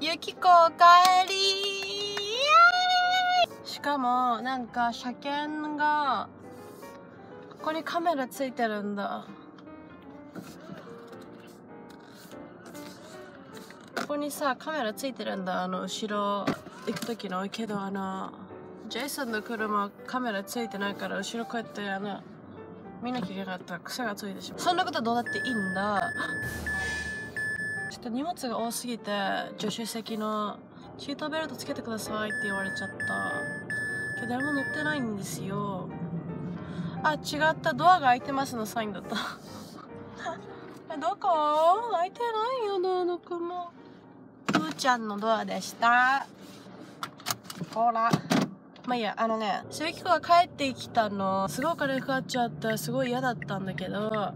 ゆきこおかえり。しかもなんか車検がここにカメラついてるんだ。ここにさカメラついてるんだ。あの後ろ行く時のけどあのジェイソンの車カメラついてないから後ろこうやってあの見なきゃいけなかった。ら癖がついてしまう。そんなことどうだっていいんだ。ちょっと荷物が多すぎて助手席のシートベルトつけてくださいって言われちゃった。けど誰も乗ってないんですよ。あ違った。ドアが開いてますのサインだった。どこ？開いてないよどの子もふーちゃんのドアでした。ほら。まあいいや、あのね、鈴木子が帰ってきたの、すごいお金かかっちゃって、すごい嫌だったんだけど、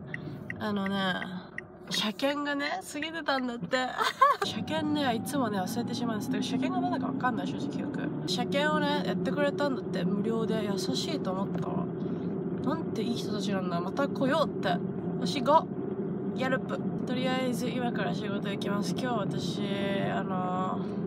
あのね、車検がね、過ぎてたんだって。車検ね、いつもね、忘れてしまうんです。だから車検が何だかわかんない、正直よく。車検をね、やってくれたんだって、無料で。優しいと思ったわ。なんていい人たちなんだ。また来ようって。星5。ギャルプ。とりあえず今から仕事行きます。今日私、あのー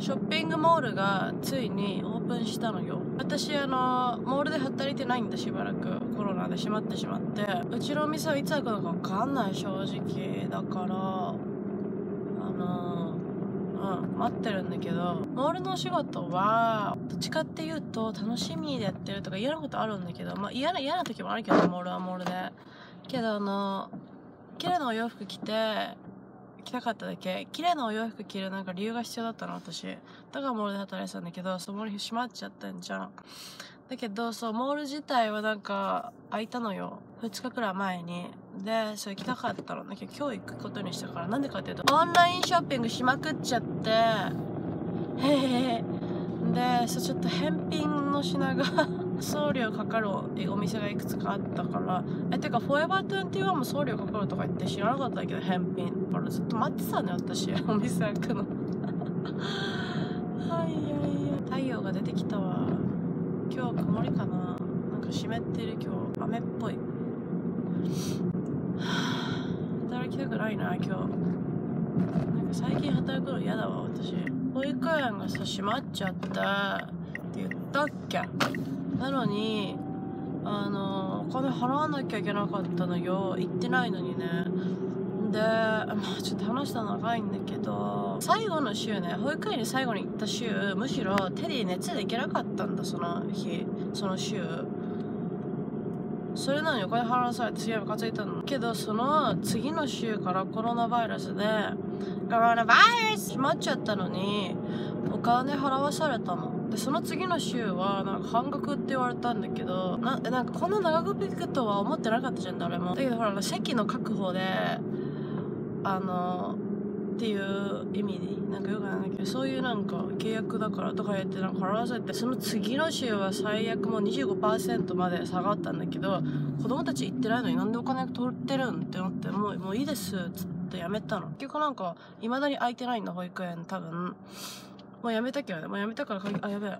ショッピングモールがついにオープンしたのよ私あのモールで働いてないんだしばらく。コロナで閉まってしまって。うちのお店はいつ開くのか分かんない正直。だからあのうん待ってるんだけど。モールのお仕事はどっちかっていうと楽しみでやってるとか嫌なことあるんだけど。まあ嫌な嫌な時もあるけどモールはモールで。けどあの綺麗なお洋服着て着たかっただけ。綺麗なお洋服着るなんか理由が必要だったの私。だからモールで働いてたんだけどそのモール閉まっちゃったんじゃん。だけどそうモール自体はなんか開いたのよ。2日くらい前に。でそれ着たかったの。だけど今日行くことにしたから。なんでかっていうとオンラインショッピングしまくっちゃって。へへへ。でそうちょっと返品の品が送料かかるお店がいくつかあったからえてかフォーエバー21も送料かかるとか言って知らなかったけど返品からずっと待ってたね私お店開くの。はいやいや太陽が出てきたわ。今日曇りかな。なんか湿ってる今日。雨っぽい。働きたくないな今日。なんか最近働くの嫌だわ私。保育園がさ閉まっちゃったって言ったっけ？なのにあのお金払わなきゃいけなかったのよ。行ってないのにね。で、まあ、ちょっと話した長いんだけど最後の週ね保育園に最後に行った週むしろテディ熱で行けなかったんだその日。その週。それなのにお金払わされてすげえムカついたの。けどその次の週からコロナバイルスでコロナバイルス閉まっちゃったのにお金払わされたの。でその次の週はなんか半額って言われたんだけどななんかこんな長く行くとは思ってなかったじゃん誰も。だけどほら席の確保であのっていう意味でなんかよくないんだけどそういうなんか契約だからとか言ってなんか払わせてその次の週は最悪もう25%まで下がったんだけど子供たち行ってないのになんでお金取ってるんって思ってもうもういいですっつってやめたの。結局なんか未だに空いてないんだ保育園多分。もうやめたけどね。もうやめたからあやべえ。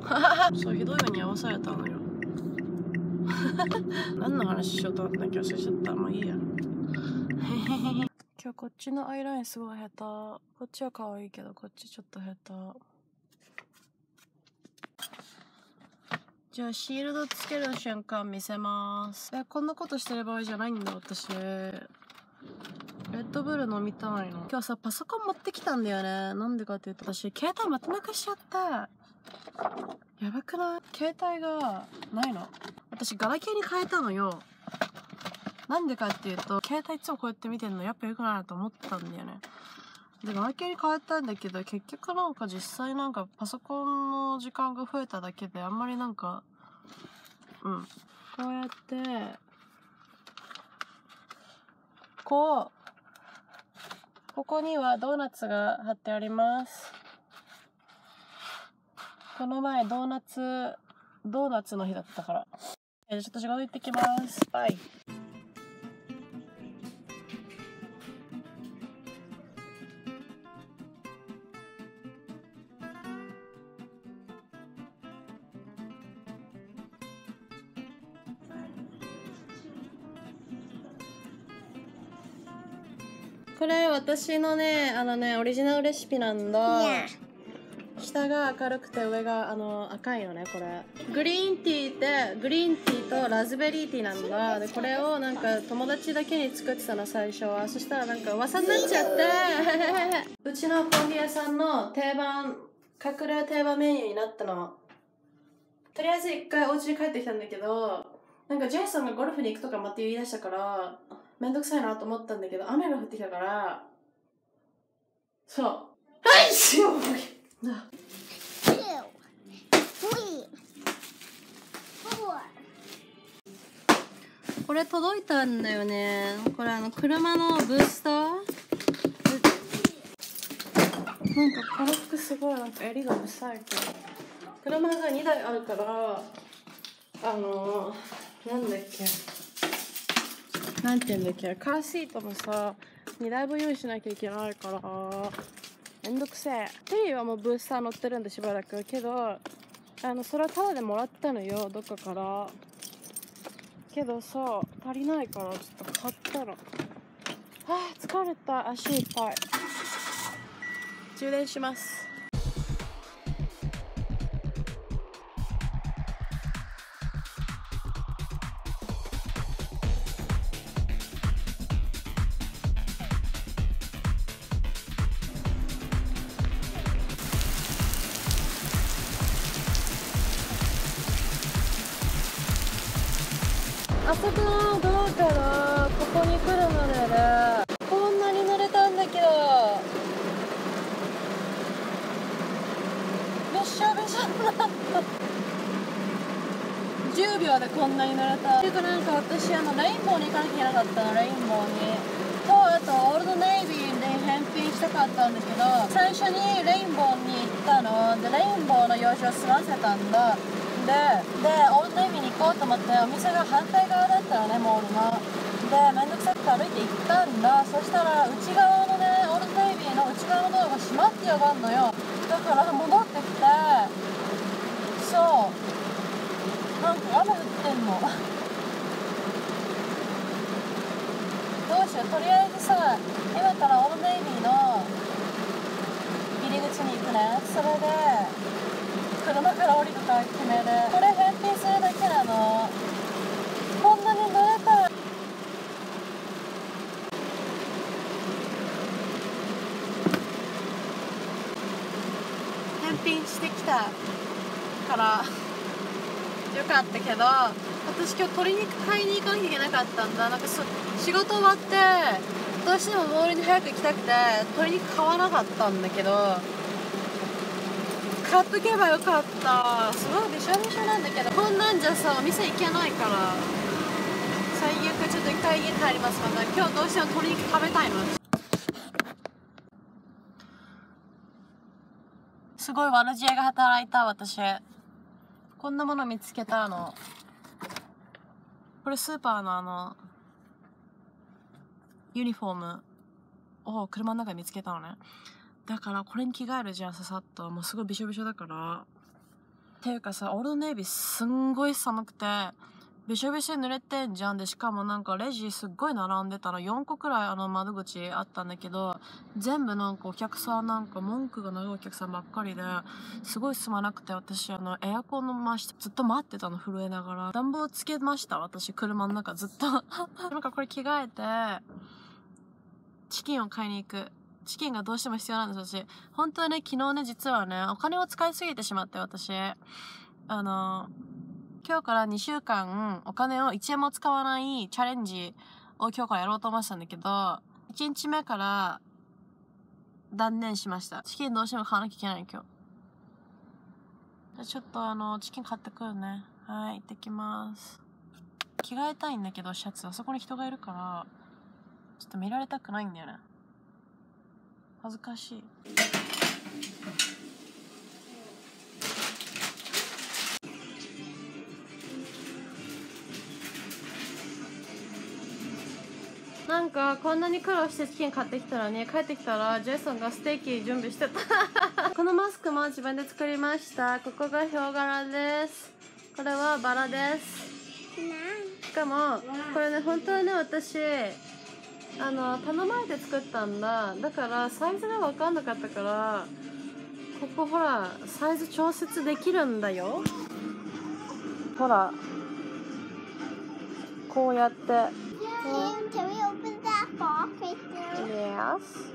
そうひどい目に遭わされたのよ。何の話しようと思ったんだっけ忘れちゃった。まあいいや。今日こっちのアイラインすごい下手。こっちは可愛いけどこっちちょっと下手。じゃあシールドつける瞬間見せます。えこんなことしてる場合じゃないんだ私。レッドブル飲みたいの。今日さ、パソコン持ってきたんだよね。なんでかっていうと、私、携帯またなくしちゃった。やばくない？携帯がないの。私、ガラケーに変えたのよ。なんでかっていうと、携帯いつもこうやって見てんのやっぱ良くないなと思ったんだよね。で、ガラケーに変えたんだけど、結局なんか実際なんかパソコンの時間が増えただけで、あんまりなんか、うん。こうやって、こう、ここにはドーナツが貼ってあります。この前ドーナツ、ドーナツの日だったから。えー、ちょっと仕事行ってきます。バイ。これ私のねあのねオリジナルレシピなんだ.下が明るくて上があの赤いのねこれ。グリーンティーってグリーンティーとラズベリーティーなんだ。でこれをなんか友達だけに作ってたの最初は。そしたらなんか噂になっちゃって。うちのコーヒー屋さんの定番隠れ定番メニューになったの。とりあえず一回お家に帰ってきたんだけどなんかジェイソンがゴルフに行くとかまた言い出したからめんどくさいなと思ったんだけど雨が降ってきたからそう。はいしよ.これ届いたんだよね。これあの車のブースター？なんかこの服すごいなんか襟がうるさいけど車が2台あるからあのなんだっけなんて言うんだっけカーシートもさ2台分用意しなきゃいけないからめんどくせえ。テリーはもうブースター乗ってるんでしばらくけどあのそれはタダでもらったのよどっかから。けどさ足りないからちょっと買ったらはあ疲れた。足いっぱい。充電します。あそこのドアからここに来るまででこんなに乗れたんだけど。びしょびしょになった。10秒でこんなに乗れた。ていうかなんか私あのレインボーに行かなきゃいけなかったの。レインボーに。とあとオールドネイビーで返品したかったんだけど最初にレインボーに行ったの。でレインボーの用紙を済ませたんだ。ででこうと思ってお店が反対側だったのねモールのでめんどくさくて歩いて行ったんだ。そしたら内側のねオールネイビーの内側のドアが閉まってやがんのよ。だから戻ってきてそう。なんか雨降ってんの。どうしよう。とりあえずさ今からオールネイビーの入り口に行くね。それで車から降りるか決めるこれ返品するだけなのこんなに乗れた返品してきたからよかったけど私今日鶏肉買いに行かなきゃいけなかったんだ。なんかそ仕事終わってどうしてもモールに早く行きたくて鶏肉買わなかったんだけど買っとけばよかった。すごいびしょびしょなんだけど。こんなんじゃさお店行けないから。最悪ちょっと一回家帰ります。また今日どうしても鶏肉食べたいの。すごい悪知恵が働いた私。こんなもの見つけたの。これスーパーのあのユニフォームを車の中で見つけたのねだからこれに着替えるじゃんささっと。もうすごいびしょびしょだから。っていうかさオールドネイビーすんごい寒くてびしょびしょに濡れてんじゃん。でしかもなんかレジすっごい並んでたの4個くらいあの窓口あったんだけど全部なんかお客さんなんか文句がないお客さんばっかりですごいすまなくて私あのエアコンの回してずっと待ってたの震えながら。暖房つけました私。車の中ずっと。なんかこれ着替えてチキンを買いに行く。チキンがどうしても必要なんです私。本当はね昨日ね実はねお金を使いすぎてしまって私。あの今日から2週間お金を1円も使わないチャレンジを今日からやろうと思ってたんだけど1日目から断念しました。チキンどうしても買わなきゃいけない今日。じゃちょっとあのチキン買ってくるね。はい行ってきます。着替えたいんだけどシャツ。あそこに人がいるからちょっと見られたくないんだよね。恥ずかしい。なんかこんなに苦労してチキン買ってきたらね帰ってきたらジェイソンがステーキ準備してた。このマスクも自分で作りました。ここがヒョウ柄です。これはバラです。しかもこれね本当はね私あの頼まれて作ったんだ。だからサイズが分かんなかったからここほらサイズ調節できるんだよ。ほら。こうやって。Can, can we open that box right there? Yes.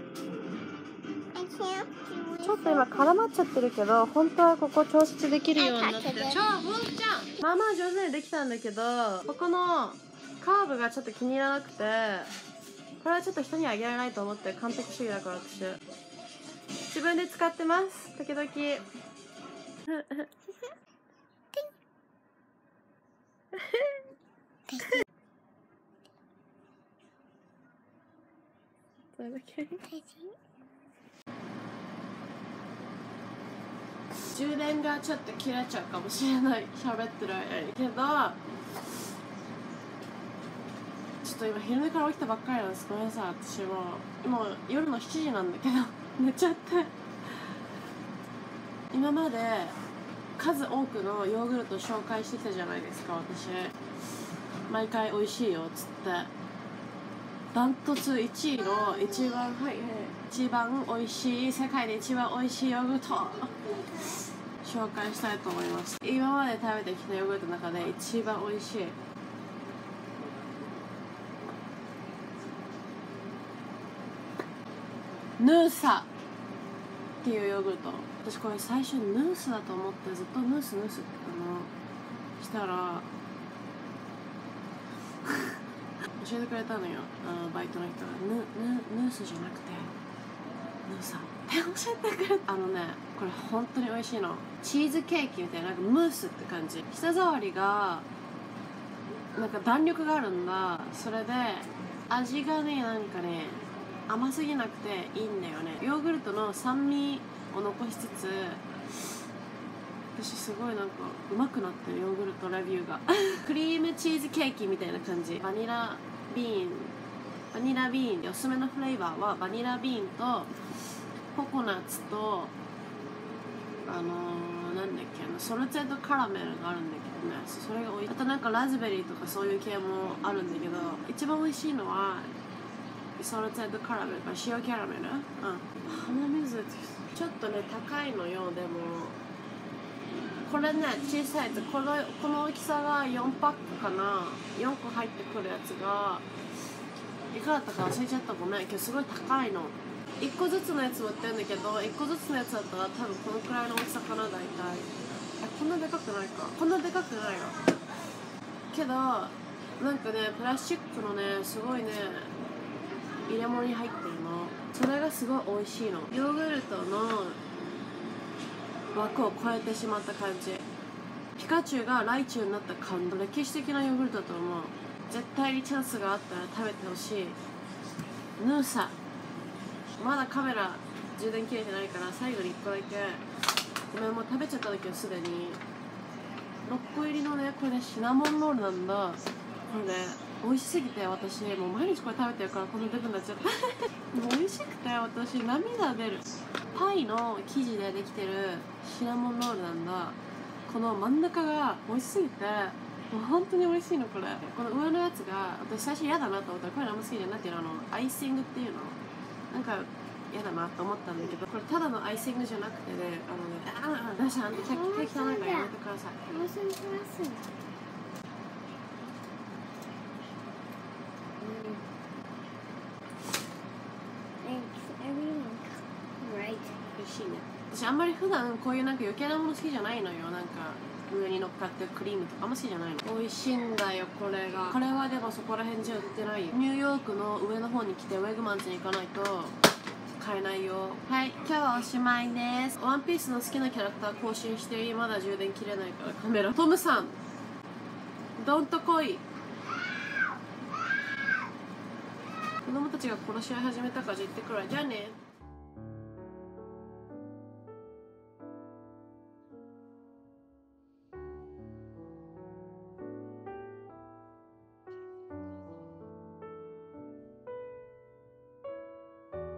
ちょっと今絡まっちゃってるけど本当はここ調節できるようになってちょほんちゃん。まあまあ上手にできたんだけどここのカーブがちょっと気に入らなくてこれはちょっと人にあげられないと思って完璧主義だから私。自分で使ってます。時々。それだけ？充電がちょっと切れちゃうかもしれない。喋ってる間に。けどちょっと今昼寝から起きたばっかりなんです。ごめんなさい。私ももう夜の7時なんだけど。寝ちゃって。今まで数多くのヨーグルト紹介してきたじゃないですか私。毎回美味しいよっつって。ダントツ1位の一番はい一番美味しい世界で一番美味しいヨーグルト。紹介したいと思います。今まで食べてきたヨーグルトの中で一番美味しい。ヌーサっていうヨーグルト。私これ最初ヌースだと思ってずっとヌースヌースってあのしたら 教えてくれたのよ。あのバイトの人が。ヌヌヌースじゃなくてヌーサ。って教えてくれた。あのねこれ本当に美味しいの。チーズケーキみたいななんかムースって感じ。舌触りがなんか弾力があるんだ。それで味がねなんかね甘すぎなくていいんだよね。ヨーグルトの酸味を残しつつ私すごいなんかうまくなってるヨーグルトレビューが。クリームチーズケーキみたいな感じ。 vanilla bean vanilla bean でおすすめのフレーバーは vanilla bean とココナッツとあのー、なんだっけあの salted caramel があるんだけどね。それがおい。あとなんかラズベリーとかそういう系もあるんだけど一番美味しいのはソルテッドカラメルか塩キャラメル？うん。鼻水ちょっとね高いのよでも。これね小さいやつこのこの大きさが4パックかな。4個入ってくるやつがいくらだったか忘れちゃったごめん今日すごい高いの。1個ずつのやつ売ってるんだけど1個ずつのやつだったら多分このくらいの大きさかな大体。こんなでかくないか。こんなでかくないよけどなんかねプラスチックのねすごいね入れ物に入ってるのそれがすごい美味しいの。ヨーグルトの枠を超えてしまった感じ。ピカチュウがライチュウになった感動。歴史的なヨーグルトだと思う。絶対にチャンスがあったら食べてほしい。ヌーサ。まだカメラ充電切れてないから最後に1個だけ。ごめんもう食べちゃった時はすでに。6個入りのねこれねシナモンロールなんだ。これね美味しすぎて私もう毎日これ食べてるからこのデブになっちゃったもう美味しくて私涙出るパイの生地でできてるシナモンロールなんだ。この真ん中が美味しすぎてもう本当に美味しいのこれ。この上のやつが私最初嫌だなと思ったらこれあんま好きじゃないってあのアイシングっていうの。なんか嫌だなと思ったんだけどこれただのアイシングじゃなくてねあのねああ私あの手手汚いかやめてください Listen to listen. Thanks, everyone. Right. 美味しいね私あんまり普段こういうなんか余計なもの好きじゃないのよ。なんか上に乗っかってるクリームとかあんま好きじゃないの。美味しいんだよこれが。これはでもそこら辺じゃ売ってないよ。ニューヨークの上の方に来てウェグマンズに行かないと買えないよ。はい今日はおしまいです。ワンピースの好きなキャラクター更新してまだ充電切れないから。カメラ。トムさんどんと来い。子供たちが殺し合い始めたからじゃあ行ってくるわ。じゃあね